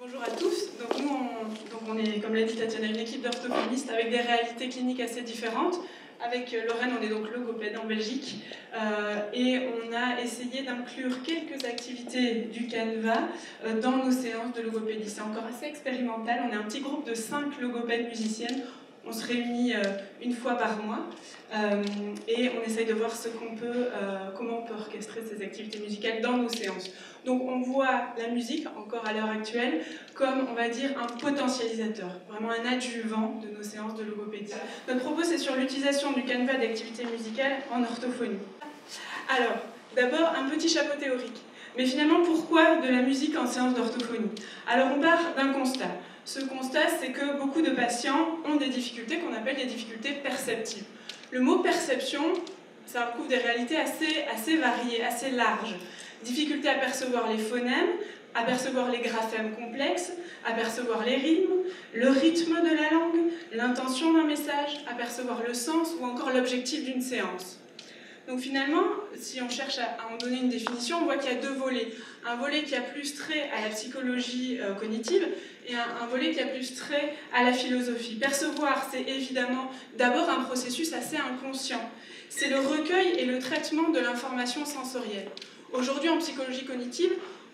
Bonjour à tous. Donc nous, on, est, comme l'a dit Tatiana, une équipe d'orthophonistes avec des réalités cliniques assez différentes. Avec euh, Lorraine, on est donc logopède en Belgique euh, et on a essayé d'inclure quelques activités du Canva euh, dans nos séances de logopédie. C'est encore assez expérimental. On est un petit groupe de cinq logopèdes musiciennes. On se réunit euh, une fois par mois euh, et on essaye de voir ce qu'on peut, euh, comment on peut orchestrer ces activités musicales dans nos séances. Donc on voit la musique, encore à l'heure actuelle, comme on va dire un potentialisateur, vraiment un adjuvant de nos séances de logopédie. Notre propos c'est sur l'utilisation du canevas d'activités musicales en orthophonie. Alors, d'abord un petit chapeau théorique. Mais finalement, pourquoi de la musique en séance d'orthophonie? Alors on part d'un constat. Ce constat, c'est que beaucoup de patients ont des difficultés qu'on appelle des difficultés perceptives. Le mot perception, ça recouvre des réalités assez, assez variées, assez larges. Difficulté à percevoir les phonèmes, à percevoir les graphèmes complexes, à percevoir les rimes, le rythme de la langue, l'intention d'un message, à percevoir le sens ou encore l'objectif d'une séance. Donc finalement, si on cherche à, en donner une définition, on voit qu'il y a deux volets. Un volet qui a plus trait à la psychologie euh, cognitive et un, un, volet qui a plus trait à la philosophie. Percevoir, c'est évidemment d'abord un processus assez inconscient. C'est le recueil et le traitement de l'information sensorielle. Aujourd'hui, en psychologie cognitive,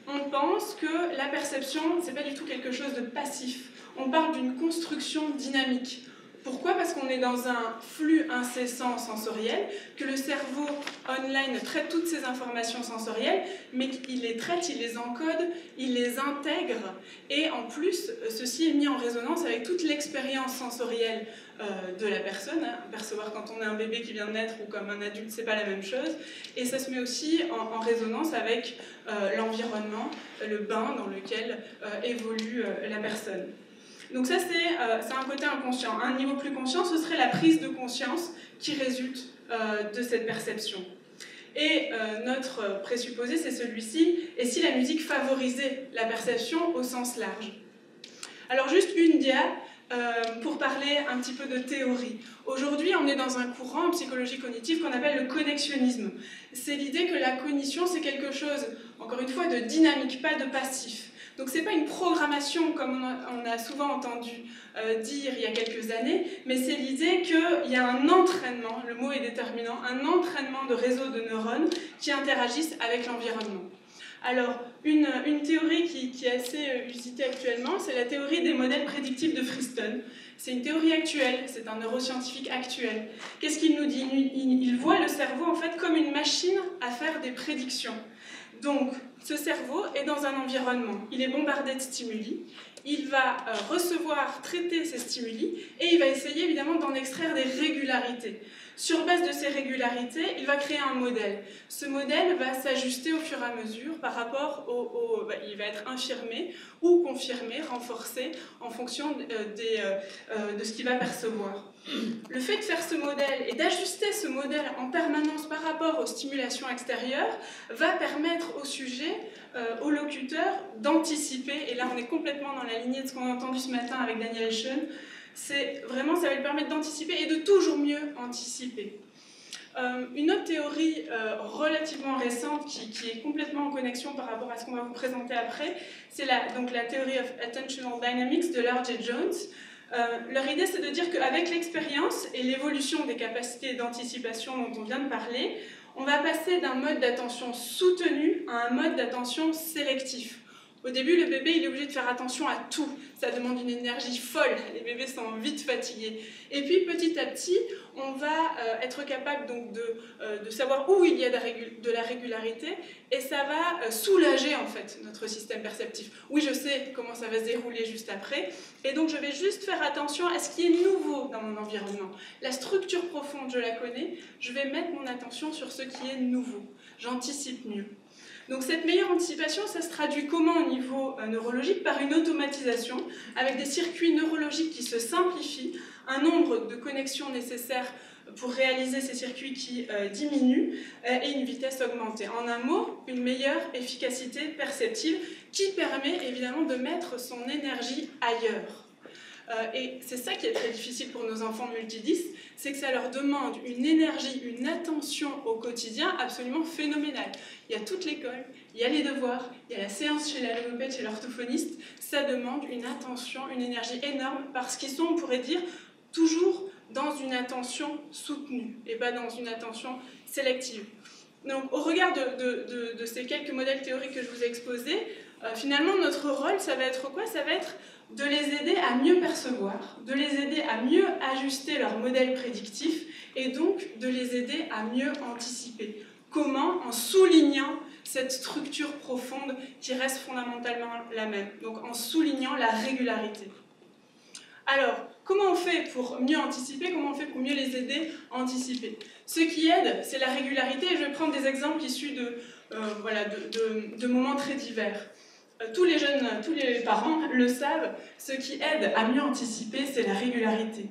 on pense que la perception, c'est pas du tout quelque chose de passif. On parle d'une construction dynamique. Pourquoi? Parce qu'on est dans un flux incessant sensoriel, que le cerveau online traite toutes ces informations sensorielles, mais qu'il les traite, il les encode, il les intègre, et en plus, ceci est mis en résonance avec toute l'expérience sensorielle euh, de la personne. Hein. Percevoir quand on est un bébé qui vient de naître ou comme un adulte, c'est pas la même chose. Et ça se met aussi en, en résonance avec euh, l'environnement, le bain dans lequel euh, évolue la personne. Donc ça, c'est euh, un côté inconscient. Un niveau plus conscient, ce serait la prise de conscience qui résulte euh, de cette perception. Et euh, notre présupposé, c'est celui-ci. Et si la musique favorisait la perception au sens large? Alors juste une dia pour parler un petit peu de théorie. Aujourd'hui, on est dans un courant en psychologie cognitive qu'on appelle le connexionnisme. C'est l'idée que la cognition, c'est quelque chose, encore une fois, de dynamique, pas de passif. Donc c'est pas une programmation comme on a souvent entendu euh, dire il y a quelques années, mais c'est l'idée qu'il y a un entraînement, le mot est déterminant, un entraînement de réseaux de neurones qui interagissent avec l'environnement. Alors, une, une théorie qui, qui, est assez euh, usitée actuellement, c'est la théorie des modèles prédictifs de Friston. C'est une théorie actuelle, c'est un neuroscientifique actuel. Qu'est-ce qu'il nous dit? Il, il voit le cerveau en fait comme une machine à faire des prédictions. Donc, ce cerveau est dans un environnement. Il est bombardé de stimuli. Il va euh, recevoir, traiter ces stimuli et il va essayer évidemment d'en extraire des régularités. Sur base de ces régularités, il va créer un modèle. Ce modèle va s'ajuster au fur et à mesure par rapport au, bah, il va être infirmé ou confirmé, renforcé en fonction euh, euh, de ce qu'il va percevoir. Le fait de faire ce modèle et d'ajuster ce modèle en permanence par rapport aux stimulations extérieures va permettre au sujet, euh, au locuteur, d'anticiper, et là on est complètement dans la lignée de ce qu'on a entendu ce matin avec Daniel Schoen, c'est vraiment ça va lui permettre d'anticiper et de toujours mieux anticiper. Euh, une autre théorie euh, relativement récente qui, est complètement en connexion par rapport à ce qu'on va vous présenter après, c'est la, donc la théorie of attentional dynamics de Large et Jones. Euh, leur idée, c'est de dire qu'avec l'expérience et l'évolution des capacités d'anticipation dont on vient de parler, on va passer d'un mode d'attention soutenu à un mode d'attention sélectif. Au début, le bébé, il est obligé de faire attention à tout. Ça demande une énergie folle. Les bébés sont vite fatigués. Et puis, petit à petit, on va euh, être capable donc de, euh, de, savoir où il y a de, la régularité et ça va euh, soulager en fait notre système perceptif. Oui, je sais comment ça va se dérouler juste après. Et donc, je vais juste faire attention à ce qui est nouveau dans mon environnement. La structure profonde, je la connais. Je vais mettre mon attention sur ce qui est nouveau. J'anticipe mieux. Donc cette meilleure anticipation, ça se traduit comment au niveau euh, neurologique? Par une automatisation, avec des circuits neurologiques qui se simplifient, un nombre de connexions nécessaires pour réaliser ces circuits qui euh, diminuent euh, et une vitesse augmentée. En un mot, une meilleure efficacité perceptive qui permet évidemment de mettre son énergie ailleurs. Et c'est ça qui est très difficile pour nos enfants multidis, c'est que ça leur demande une énergie, une attention au quotidien absolument phénoménale. Il y a toute l'école, il y a les devoirs, il y a la séance chez la logopède, chez l'orthophoniste. Ça demande une attention, une énergie énorme parce qu'ils sont, on pourrait dire, toujours dans une attention soutenue et pas dans une attention sélective. Donc, au regard de, ces quelques modèles théoriques que je vous ai exposés, euh, finalement, notre rôle, ça va être quoi? Ça va être de les aider à mieux percevoir, de les aider à mieux ajuster leur modèle prédictif et donc de les aider à mieux anticiper. Comment En soulignant cette structure profonde qui reste fondamentalement la même, donc en soulignant la régularité. Alors, comment on fait pour mieux anticiper? Comment on fait pour mieux les aider à anticiper? Ce qui aide, c'est la régularité. je vais prendre des exemples issus de, euh, voilà, de moments très divers. Euh, tous les jeunes, tous les parents le savent, ce qui aide à mieux anticiper, c'est la régularité.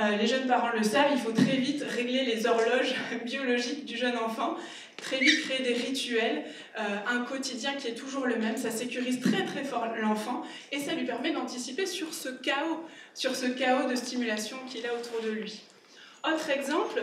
Euh, les jeunes parents le savent, il faut très vite régler les horloges biologiques du jeune enfant, très vite créer des rituels, euh, un quotidien qui est toujours le même, ça sécurise très très fort l'enfant et ça lui permet d'anticiper sur ce chaos, sur ce chaos de stimulation qu'il a autour de lui. Autre exemple,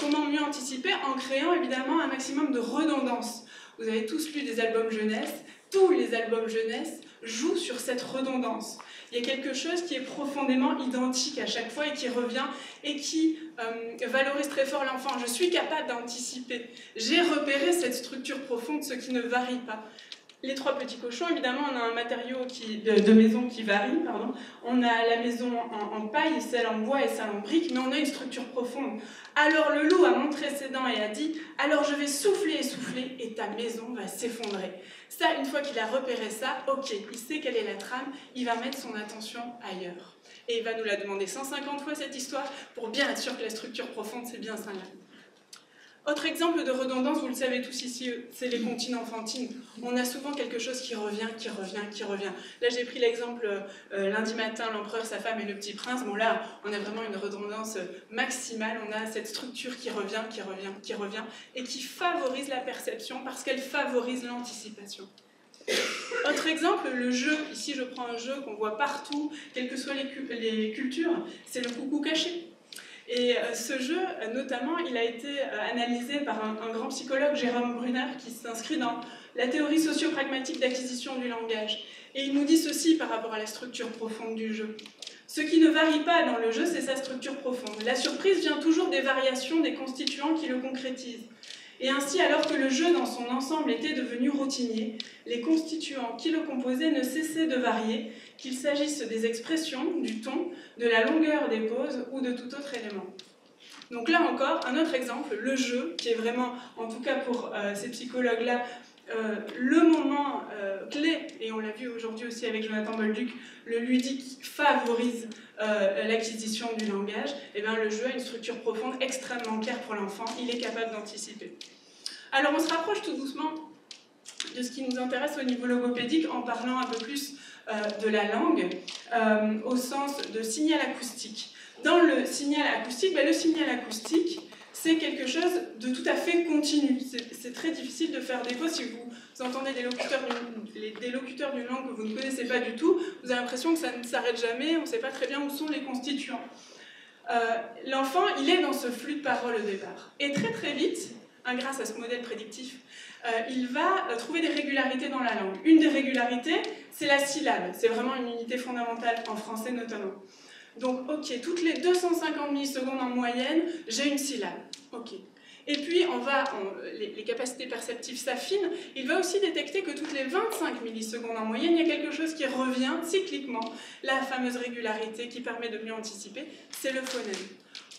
comment mieux anticiper En créant évidemment un maximum de redondance. Vous avez tous lu des albums jeunesse, tous les albums jeunesse jouent sur cette redondance. Il y a quelque chose qui est profondément identique à chaque fois et qui revient et qui euh, valorise très fort l'enfant. Je suis capable d'anticiper. J'ai repéré cette structure profonde, ce qui ne varie pas les trois petits cochons, évidemment, on a un matériau de, maison qui varie. On a la maison en, paille, celle en bois et celle en brique, mais on a une structure profonde. Alors le loup a montré ses dents et a dit Alors je vais souffler et souffler et ta maison va s'effondrer. Ça, une fois qu'il a repéré ça, ok, il sait quelle est la trame, il va mettre son attention ailleurs. Et il va nous la demander 150 fois cette histoire pour bien être sûr que la structure profonde, c'est bien ça. Autre exemple de redondance, vous le savez tous ici, c'est les comptines enfantines. On a souvent quelque chose qui revient, qui revient, qui revient. Là, j'ai pris l'exemple euh, lundi matin, l'empereur, sa femme et le petit prince. Bon, là, on a vraiment une redondance maximale. On a cette structure qui revient, qui revient, qui revient, et qui favorise la perception parce qu'elle favorise l'anticipation. Autre exemple, le jeu. Ici, je prends un jeu qu'on voit partout, quelles que soient les, les cultures. C'est le coucou caché. Et euh, ce jeu, euh, notamment, il a été euh, analysé par un, grand psychologue, Jérôme Brunner, qui s'inscrit dans la théorie socio-pragmatique d'acquisition du langage. Et il nous dit ceci par rapport à la structure profonde du jeu. Ce qui ne varie pas dans le jeu, c'est sa structure profonde. La surprise vient toujours des variations des constituants qui le concrétisent. Et ainsi, alors que le jeu dans son ensemble était devenu routinier, les constituants qui le composaient ne cessaient de varier, qu'il s'agisse des expressions, du ton, de la longueur des pauses ou de tout autre élément. Donc là encore, un autre exemple, le jeu, qui est vraiment, en tout cas pour euh, ces psychologues-là, euh, le moment euh, clé, et on l'a vu aujourd'hui aussi avec Jonathan Bolduc, le ludique favorise l'acquisition du langage, et eh bien le jeu a une structure profonde extrêmement claire pour l'enfant, il est capable d'anticiper. Alors on se rapproche tout doucement de ce qui nous intéresse au niveau logopédique en parlant un peu plus de la langue euh, au sens de signal acoustique. Dans le signal acoustique, ben, le signal acoustique, c'est quelque chose de tout à fait continu. C'est très difficile de faire des pauses si vous entendez des locuteurs d'une langue que vous ne connaissez pas du tout. Vous avez l'impression que ça ne s'arrête jamais, on ne sait pas très bien où sont les constituants. Euh, l'enfant, il est dans ce flux de parole au départ. Et très très vite, hein, grâce à ce modèle prédictif, euh, il va euh, trouver des régularités dans la langue. Une des régularités, c'est la syllabe. C'est vraiment une unité fondamentale en français notamment. Donc, ok, toutes les 250 millisecondes en moyenne, j'ai une syllabe. Ok. Et puis, on va, les, capacités perceptives s'affinent. Il va aussi détecter que toutes les 25 millisecondes en moyenne, il y a quelque chose qui revient cycliquement. La fameuse régularité qui permet de mieux anticiper, c'est le phonème.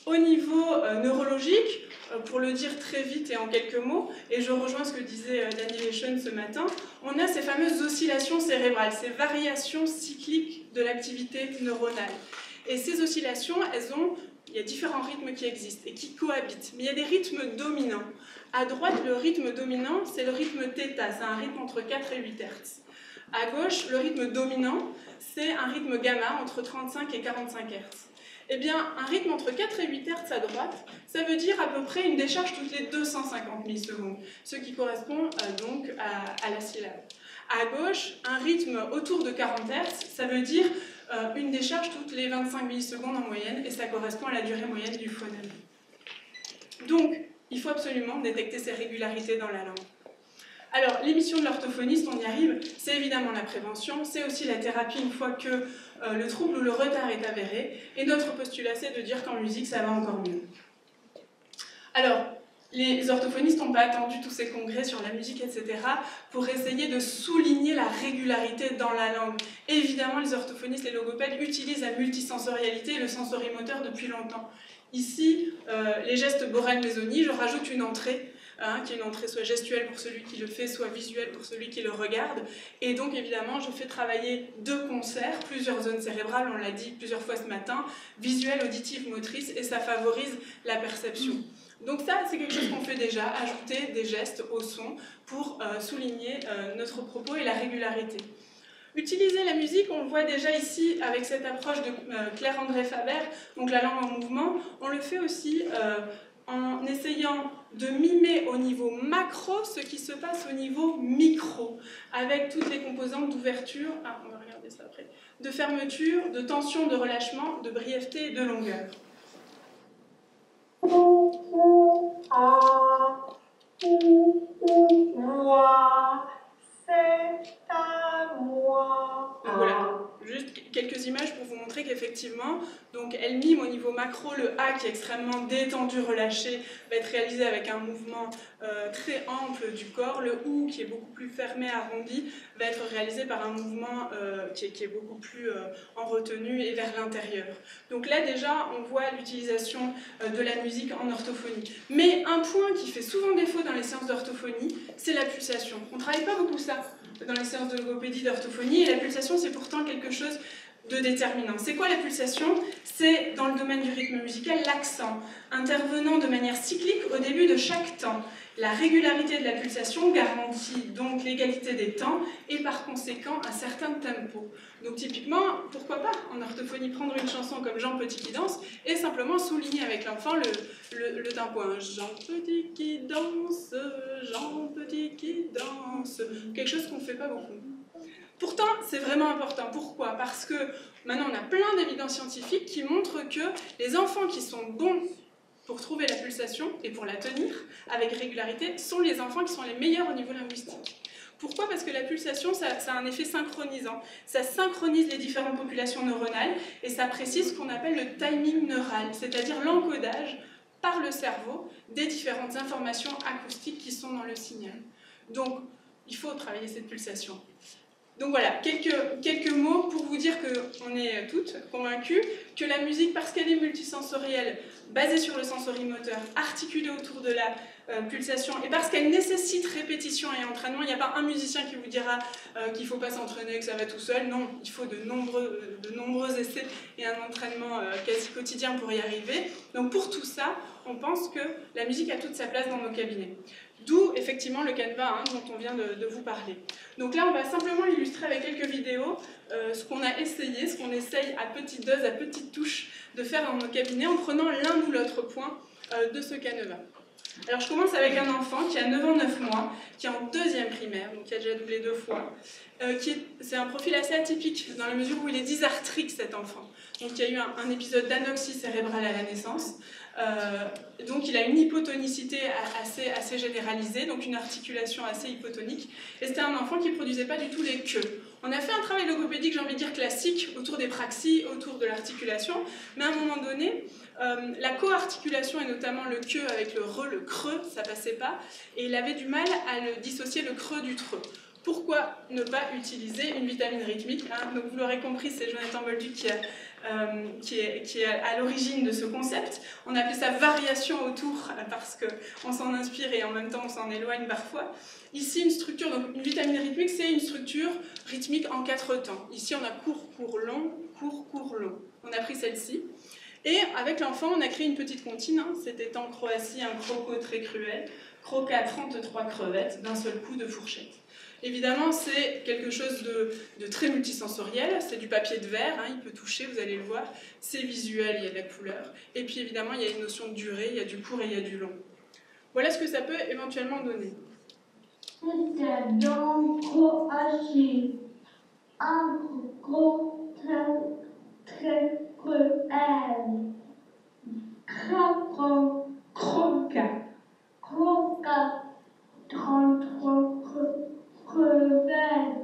Au niveau euh, neurologique, pour le dire très vite et en quelques mots, et je rejoins ce que disait euh, Daniel Eschen ce matin, on a ces fameuses oscillations cérébrales, ces variations cycliques de l'activité neuronale. Et ces oscillations, elles ont, il y a différents rythmes qui existent et qui cohabitent, mais il y a des rythmes dominants. À droite, le rythme dominant, c'est le rythme θ, c'est un rythme entre 4 et 8 Hz. À gauche, le rythme dominant, c'est un rythme gamma entre 35 et 45 Hz. Eh bien, un rythme entre 4 et 8 Hz à droite, ça veut dire à peu près une décharge toutes les 250 millisecondes, ce qui correspond euh, donc à, la syllabe. À gauche, un rythme autour de 40 Hz, ça veut dire euh, une décharge toutes les 25 millisecondes en moyenne, et ça correspond à la durée moyenne du phonème. Donc, il faut absolument détecter ces régularités dans la langue. Alors, l'émission de l'orthophoniste, on y arrive, c'est évidemment la prévention, c'est aussi la thérapie une fois que euh, le trouble ou le retard est avéré, et notre postulat, c'est de dire qu'en musique, ça va encore mieux. Alors, les orthophonistes n'ont pas attendu tous ces congrès sur la musique, etc., pour essayer de souligner la régularité dans la langue. évidemment, les orthophonistes, les logopèdes utilisent la multisensorialité et le sensorimoteur depuis longtemps. Ici, euh, les gestes Borel-Mésoni, je rajoute une entrée, hein, qui est une entrée soit gestuelle pour celui qui le fait, soit visuelle pour celui qui le regarde. Et donc, évidemment, je fais travailler de concert plusieurs zones cérébrales, on l'a dit plusieurs fois ce matin, visuelle, auditive, motrice, et ça favorise la perception. Donc ça, c'est quelque chose qu'on fait déjà, ajouter des gestes au son pour euh, souligner euh, notre propos et la régularité. Utiliser la musique, on le voit déjà ici avec cette approche de euh, Claire-André Faber, donc la langue en mouvement, on le fait aussi en essayant de mimer au niveau macro ce qui se passe au niveau micro, avec toutes les composantes d'ouverture, ah, on va regarder ça après, de fermeture, de tension, de relâchement, de brièveté et de longueur. Moi, c'est à moi. Voilà, quelques images pour vous montrer qu'effectivement, donc elle mime au niveau macro le A qui est extrêmement détendu, relâché, va être réalisé avec un mouvement euh, très ample du corps. Le OU qui est beaucoup plus fermé, arrondi, va être réalisé par un mouvement euh, qui, est, beaucoup plus euh, en retenue et vers l'intérieur. Donc là déjà, on voit l'utilisation de la musique en orthophonie. Mais un point qui fait souvent défaut dans les séances d'orthophonie, c'est la pulsation. On ne travaille pas beaucoup ça dans les séances de logopédie, d'orthophonie, et la pulsation, c'est pourtant quelque chose de déterminant. C'est quoi la pulsation? C'est, dans le domaine du rythme musical, l'accent, intervenant de manière cyclique au début de chaque temps. La régularité de la pulsation garantit donc l'égalité des temps et par conséquent un certain tempo. Donc typiquement, pourquoi pas en orthophonie prendre une chanson comme Jean Petit qui danse et simplement souligner avec l'enfant le, le, tempo. Jean Petit qui danse, Jean Petit qui danse. Quelque chose qu'on ne fait pas beaucoup. Pourtant, c'est vraiment important. Pourquoi? Parce que maintenant, on a plein d'évidences scientifiques qui montrent que les enfants qui sont bons pour trouver la pulsation et pour la tenir avec régularité sont les enfants qui sont les meilleurs au niveau linguistique. Pourquoi? Parce que la pulsation, ça, a un effet synchronisant. Ça synchronise les différentes populations neuronales et ça précise ce qu'on appelle le timing neural, c'est-à-dire l'encodage par le cerveau des différentes informations acoustiques qui sont dans le signal. Donc, il faut travailler cette pulsation. Donc voilà, quelques, quelques mots pour vous dire qu'on est toutes convaincues que la musique, parce qu'elle est multisensorielle, basée sur le sensorimoteur, articulée autour de la euh, pulsation, et parce qu'elle nécessite répétition et entraînement, il n'y a pas un musicien qui vous dira euh, qu'il ne faut pas s'entraîner, que ça va tout seul. Non, il faut de nombreux, de nombreux essais et un entraînement euh, quasi quotidien pour y arriver. Donc pour tout ça, on pense que la musique a toute sa place dans nos cabinets. D'où effectivement le canevas hein, dont on vient de, vous parler. Donc là, on va simplement illustrer avec quelques vidéos euh, ce qu'on a essayé, ce qu'on essaye à petite dose, à petite touche de faire dans nos cabinets en prenant l'un ou l'autre point euh, de ce canevas. Alors je commence avec un enfant qui a 9 ans, 9 mois, qui est en deuxième primaire, donc qui a déjà doublé deux fois. Euh, c'est un profil assez atypique dans la mesure où il est dysarthrique cet enfant. Donc il y a eu un épisode d'anoxie cérébrale à la naissance. Euh, donc il a une hypotonicité assez, assez généralisée, donc une articulation assez hypotonique. Et c'était un enfant qui ne produisait pas du tout les queues. On a fait un travail logopédique, j'ai envie de dire classique, autour des praxies, autour de l'articulation, mais à un moment donné, euh, la co-articulation et notamment le queue avec le re, le creux, ça passait pas, et il avait du mal à le dissocier le creux du treux. Pourquoi ne pas utiliser une vitamine rythmique hein? Donc vous l'aurez compris, c'est Jonathan Bolduc qui a euh, qui, est, à l'origine de ce concept. On appelle ça variation autour parce qu'on s'en inspire et en même temps on s'en éloigne parfois. Ici, une structure, donc une vitamine rythmique, c'est une structure rythmique en quatre temps. Ici, on a court, court, long, court, court, long. On a pris celle-ci. Et avec l'enfant, on a créé une petite comptine. Hein. C'était en Croatie un croco très cruel. Croca 33 crevettes d'un seul coup de fourchette. Évidemment, c'est quelque chose de, très multisensoriel. C'est du papier de verre, hein, il peut toucher, vous allez le voir. C'est visuel, il y a de la couleur. Et puis évidemment, il y a une notion de durée, il y a du court et il y a du long. Voilà ce que ça peut éventuellement donner crevaient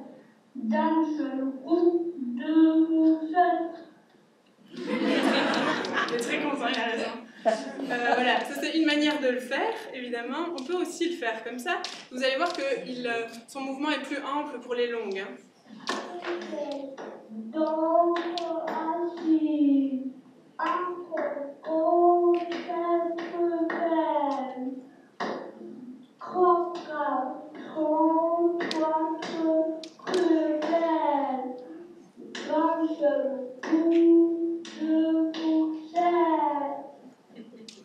dans ce groupe de. Il est très content, il a raison. Euh, voilà, ça c'est une manière de le faire, évidemment. On peut aussi le faire comme ça. Vous allez voir que euh, son mouvement est plus ample pour les longues. Hein.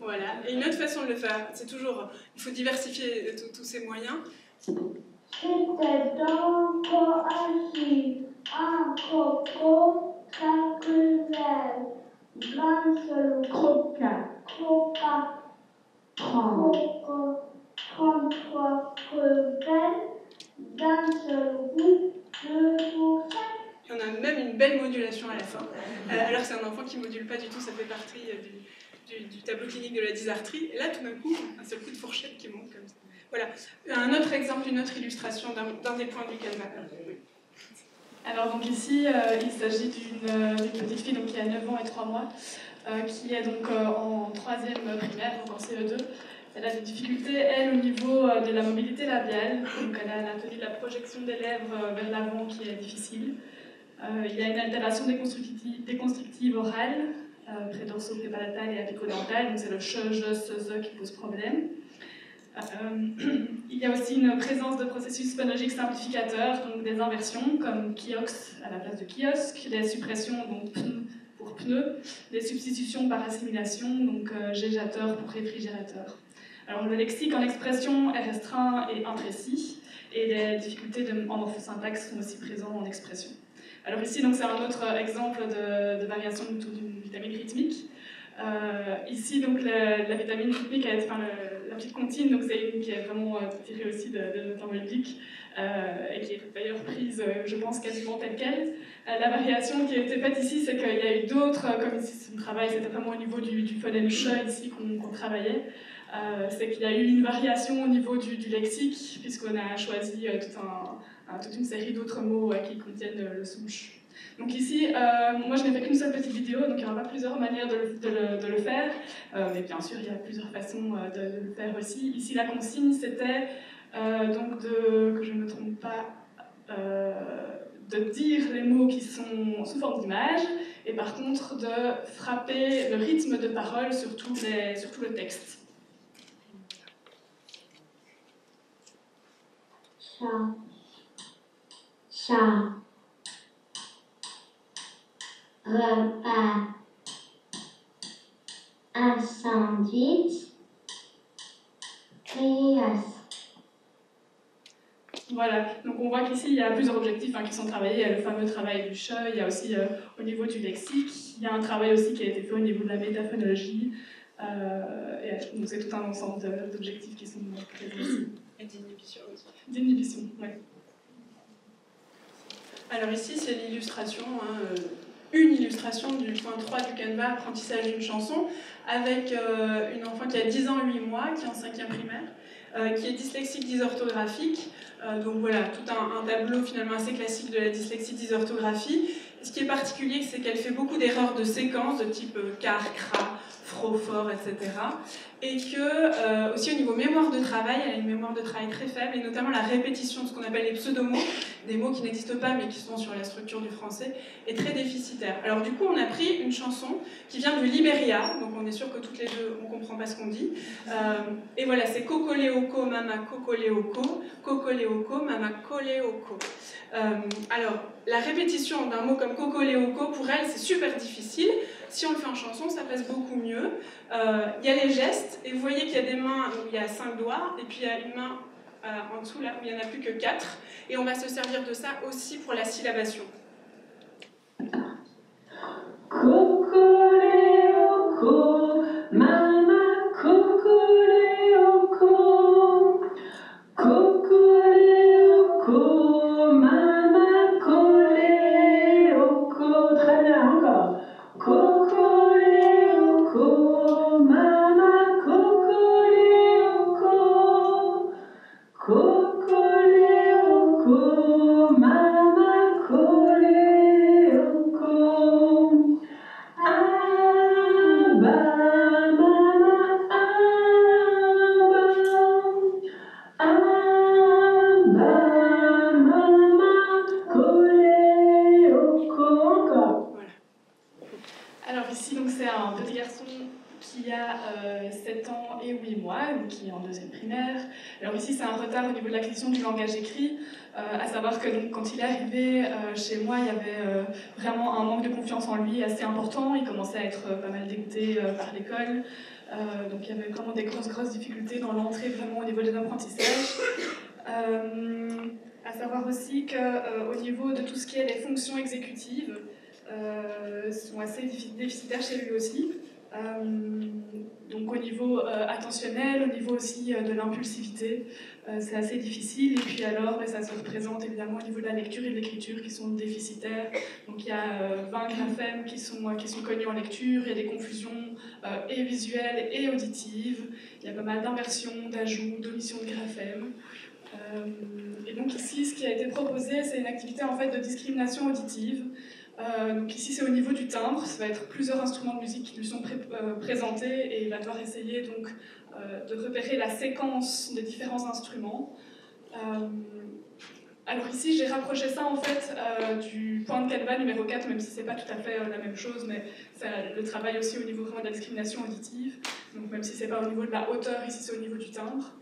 Voilà. Et une autre façon de le faire, c'est toujours, il faut diversifier euh, tous ces moyens. C'était d'un seul coup. Et on a même une belle modulation à la fin. Euh, alors c'est un enfant qui module pas du tout, ça fait partie euh, du, du- du tableau clinique de la dysarthrie. Et là, tout d'un coup, un seul coup de fourchette qui monte comme ça. Voilà. Un autre exemple, une autre illustration d'un d'un des points du canevas. Alors donc ici, euh, il s'agit d'une d'une petite fille donc, qui a 9 ans et 3 mois, euh, qui est donc euh, en troisième primaire, donc en CE2. Elle a des difficultés, elle, au niveau euh, de la mobilité labiale. Donc elle a l'atelier de la projection des lèvres euh, vers l'avant qui est difficile. Euh, il y a une altération déconstructive, orale, euh, prédorso-prépalatale et apicodentale, donc c'est le che, je, ce, ze qui pose problème. Il y a aussi une présence de processus phonologiques simplificateurs, donc des inversions comme kiox à la place de kiosque, des suppressions donc pn pour pneu, des substitutions par assimilation, donc euh, pour réfrigérateur. Alors le lexique en expression est restreint et imprécis, et les difficultés de, en morphosyntaxe sont aussi présentes en expression. Alors ici, c'est un autre exemple de, variation autour d'une vitamine rythmique. Euh, ici, donc la, vitamine rythmique, enfin, le- la petite comptine, c'est une qui est vraiment euh, tirée aussi de, de notre euh, et qui est d'ailleurs prise, euh, je pense, quasiment telle quelle. La variation qui a été faite ici, c'est qu'il y a eu d'autres, comme ici son travail, c'était vraiment au niveau du, phonème che ici qu'on travaillait. Euh, c'est qu'il y a eu une variation au niveau du, lexique, puisqu'on a choisi euh, tout toute une série d'autres mots euh, qui contiennent le son ch. Donc ici, moi je n'ai fait qu'une seule petite vidéo, donc il n'y aura plusieurs manières de le, faire, mais bien sûr il y a plusieurs façons de, le faire aussi. Ici la consigne c'était donc que je ne me trompe pas, de dire les mots qui sont sous forme d'image, et par contre de frapper le rythme de parole sur tout le texte. Chat, chat, repas, un sandwich, créasse. Voilà, donc on voit qu'ici il y a plusieurs objectifs hein, qui sont travaillés. Il y a le fameux travail du chat, il y a aussi euh, au niveau du lexique, il y a un travail aussi qui a été fait au niveau de la métaphonologie. Euh, et donc c'est tout un ensemble d'objectifs qui sont présents ici. Et d'inhibition aussi. D'inhibition, oui. Alors ici, c'est l'illustration, hein, euh, une illustration du point 3 du Canva, apprentissage d'une chanson, avec euh, une enfant qui a 10 ans, 8 mois, qui est en 5e primaire, euh, qui est dyslexique dysorthographique. Euh, donc voilà, tout un, un tableau finalement assez classique de la dyslexie dysorthographie. Ce qui est particulier, c'est qu'elle fait beaucoup d'erreurs de séquence, de type car, cra, fro, fort, etc. Et que, euh, aussi au niveau mémoire de travail, elle a une mémoire de travail très faible, et notamment la répétition de ce qu'on appelle les pseudomots, des mots qui n'existent pas mais qui sont sur la structure du français, est très déficitaire. Alors du coup, on a pris une chanson qui vient du Liberia, donc on est sûr que toutes les deux, on comprend pas ce qu'on dit. Euh, et voilà, c'est Kokoleoko, Mama Kokoleoko, Kokoleoko, Mama Koleoko. Euh, alors, la répétition d'un mot comme Kokoleoko, pour elle, c'est super difficile. Si on le fait en chanson, ça passe beaucoup mieux. Euh, Il y a les gestes, et vous voyez qu'il y a des mains où il y a cinq doigts, et puis il y a une main euh, en dessous là où il n'y en a plus que quatre. Et on va se servir de ça aussi pour la syllabation. Et 8 mois, ou qui est en deuxième primaire. Alors ici, c'est un retard au niveau de l'acquisition du langage écrit, à savoir que donc, quand il est arrivé chez moi, il y avait vraiment un manque de confiance en lui assez important. Il commençait à être pas mal dégoûté par l'école. Euh, donc il y avait vraiment des grosses, grosses difficultés dans l'entrée vraiment au niveau des apprentissages. Euh, à savoir aussi qu'au euh, niveau de tout ce qui est les fonctions exécutives, sont assez déficitaires chez lui aussi. Euh, donc au niveau euh, attentionnel, au niveau aussi euh, de l'impulsivité, c'est assez difficile. Et puis alors, ben, ça se représente évidemment au niveau de la lecture et de l'écriture qui sont déficitaires. Donc il y a 20 graphèmes qui sont, qui sont connus en lecture, il y a des confusions et visuelles et auditives, il y a pas mal d'inversions, d'ajouts, d'omissions de graphèmes. et donc ici, ce qui a été proposé, c'est une activité en fait de discrimination auditive. Euh, donc ici c'est au niveau du timbre, ça va être plusieurs instruments de musique qui lui sont euh, présentés et il va devoir essayer donc euh, de repérer la séquence des différents instruments. alors ici j'ai rapproché ça en fait du point de canevas numéro 4, même si c'est pas tout à fait la même chose, mais c'est le travail aussi au niveau vraiment de la discrimination auditive. Donc même si c'est pas au niveau de la hauteur, ici c'est au niveau du timbre.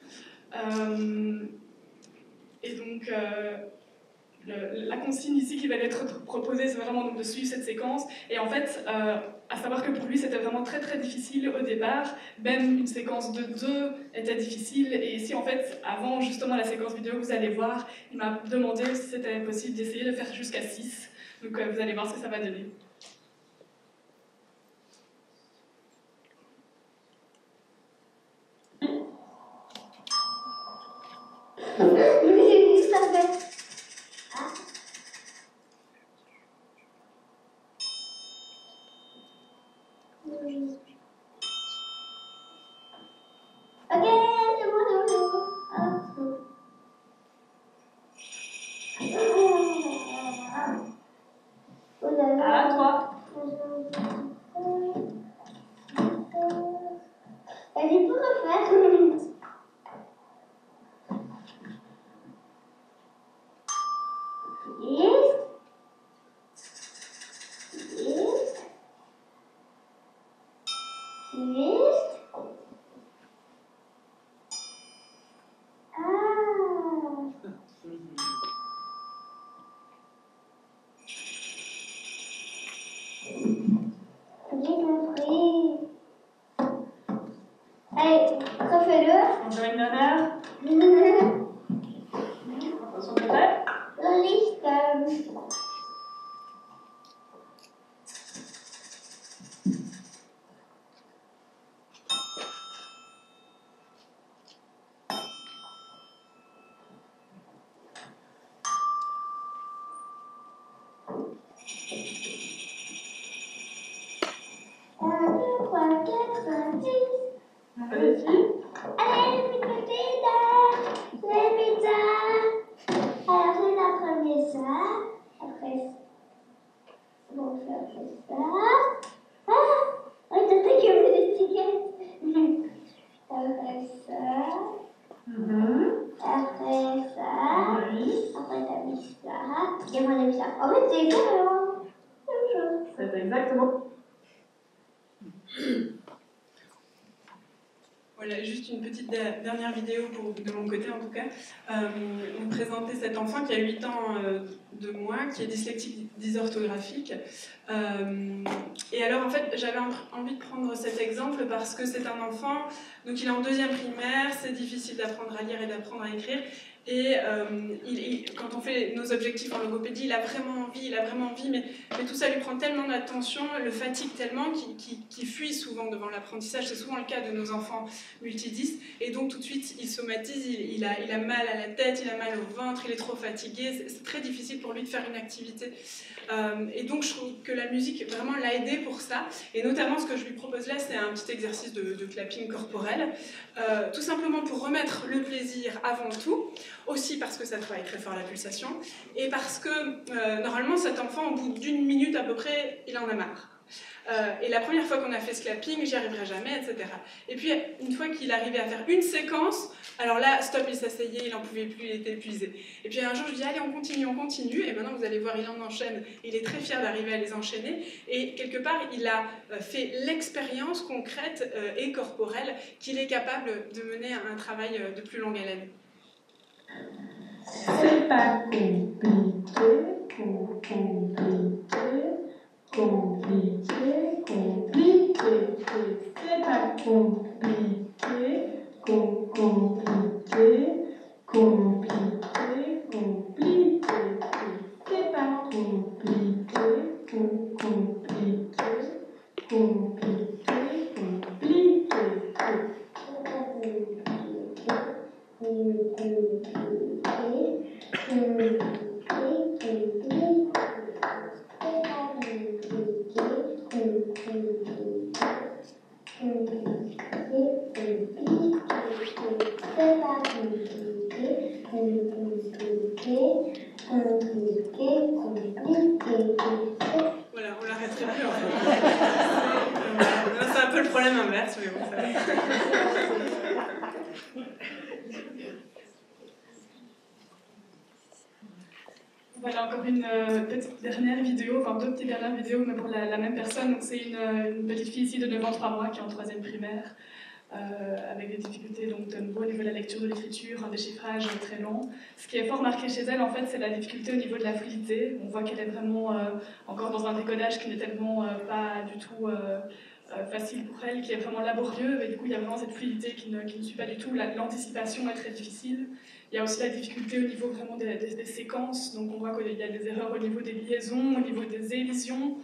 et donc la consigne ici qui va être proposée, c'est vraiment de suivre cette séquence. Et en fait, euh, à savoir que pour lui, c'était vraiment très très difficile au départ. Même une séquence de deux était difficile. Et ici, en fait, avant justement la séquence vidéo vous allez voir, il m'a demandé si c'était possible d'essayer de faire jusqu'à 6. Donc euh, vous allez voir ce que ça va donner. Dernière vidéo pour, de mon côté en tout cas, euh, on présentait cet enfant qui a 8 ans euh, de moi, qui est dyslexique dysorthographique. Euh, et alors en fait j'avais envie de prendre cet exemple parce que c'est un enfant, donc il est en deuxième primaire, c'est difficile d'apprendre à lire et d'apprendre à écrire, et euh, quand on fait nos objectifs en logopédie, il a vraiment envie, il a vraiment envie, mais, tout ça lui prend tellement d'attention, le fatigue tellement qu'il fuit souvent devant l'apprentissage. C'est souvent le cas de nos enfants multidis. Et donc tout de suite, il somatise, il, a, mal à la tête, il a mal au ventre, il est trop fatigué. C'est très difficile pour lui de faire une activité. Euh, et donc je trouve que la musique vraiment l'a aidé pour ça. Et notamment ce que je lui propose là, c'est un petit exercice de, de clapping corporel. Euh, tout simplement pour remettre le plaisir avant tout aussi parce que ça travaille très fort la pulsation, et parce que euh, normalement cet enfant, au bout d'une minute à peu près, il en a marre. Euh, et la première fois qu'on a fait ce clapping, j'y arriverai jamais, etc. Et puis, une fois qu'il arrivait à faire une séquence, alors là, stop, il s'asseyait, il n'en pouvait plus, il était épuisé. Et puis un jour, je dis, allez, on continue, on continue. Et maintenant, vous allez voir, il en enchaîne. Il est très fier d'arriver à les enchaîner. Et quelque part, il a euh, fait l'expérience concrète et corporelle qu'il est capable de mener un travail de plus longue haleine. C'est pas compliqué, compliqué, compliqué, compliqué. C'est pas compliqué, com- compliqué, compliqué, compliqué. C'est pas compliqué, com- compliqué, compliqué, compliqué. Voilà, on l'arrêterait plus en fait. Euh, C'est un peu le problème inverse, mais bon, ça va. Voilà encore une euh, petite dernière vidéo, enfin deux petites dernières vidéos, mais pour la, la même personne. Donc c'est une, euh, une petite fille ici de 9 ans, 3 mois, qui est en troisième primaire, euh, avec des difficultés donc de nouveau au niveau de la lecture, de l'écriture, un déchiffrage très long. Ce qui est fort marqué chez elle, en fait, c'est la difficulté au niveau de la fluidité. On voit qu'elle est vraiment euh, encore dans un décodage qui n'est tellement euh, pas du tout facile pour elle, qui est vraiment laborieux, et du coup il y a vraiment cette fluidité qui ne, qui ne suit pas du tout. La- L'anticipation est très difficile. Il y a aussi la difficulté au niveau vraiment des séquences, donc on voit qu'il y a des erreurs au niveau des liaisons, au niveau des élisions.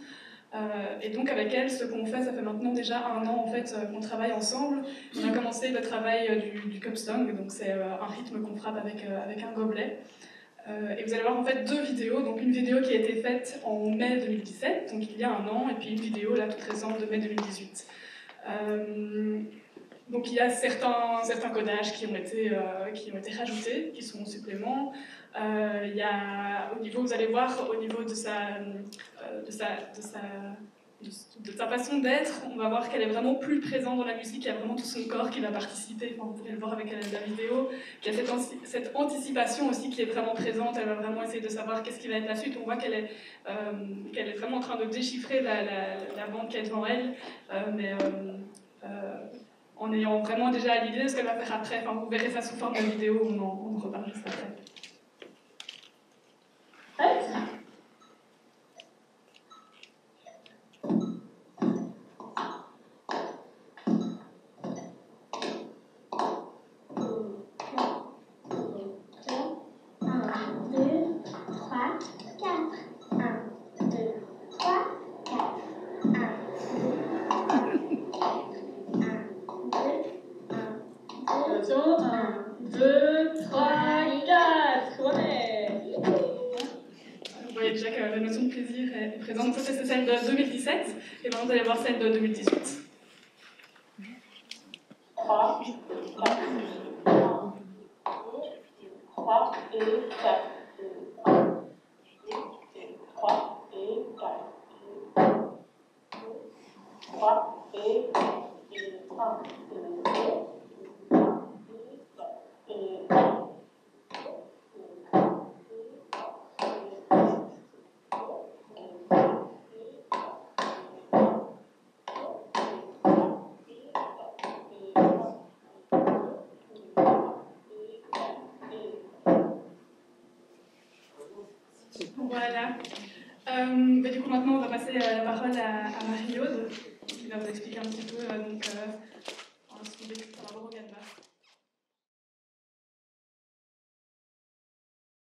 Euh, et donc avec elle, ce qu'on fait, ça fait maintenant déjà un an en fait euh, qu'on travaille ensemble. On a commencé le travail euh, du, du cupstong, donc c'est un rythme qu'on frappe avec, avec un gobelet. Et vous allez voir en fait deux vidéos, donc une vidéo qui a été faite en mai 2017, donc il y a un an, et puis une vidéo là toute récente de mai 2018. Euh, donc il y a certains, certains codages qui ont, été, qui ont été rajoutés, qui sont en supplément. Euh, il y a, au niveau, vous allez voir, au niveau de sa, euh, de sa, de sa, de, sa façon d'être, on va voir qu'elle est vraiment plus présente dans la musique, il y a vraiment tout son corps qui va participer, vous pourrez le voir avec la, vidéo, il y a cette, cette anticipation aussi qui est vraiment présente, elle va vraiment essayer de savoir qu'est-ce qui va être la suite, on voit qu'elle est, euh, est vraiment en train de déchiffrer la, bande qui est devant elle, mais en ayant vraiment déjà l'idée de ce qu'elle va faire après, enfin, vous verrez ça sous forme de vidéo, on en, on en reparle juste après. Prête Un, deux, trois, quatre. Un, deux, trois, quatre. Un, deux, un, deux, un, deux, Attention, 1, 2, 3, 4. Ouais. Vous voyez déjà que la notion de plaisir est est présente. Ça, c'est celle de 2017. Et maintenant, vous allez voir celle de 2018. 3, 4. 3 et 4. 3 et 4. 3 et 1, 2, 3 et 4. Voilà. Euh, bah, du maintenant, on va passer euh, la parole à, Marie-Aude, qui va vous expliquer un petit peu euh, donc,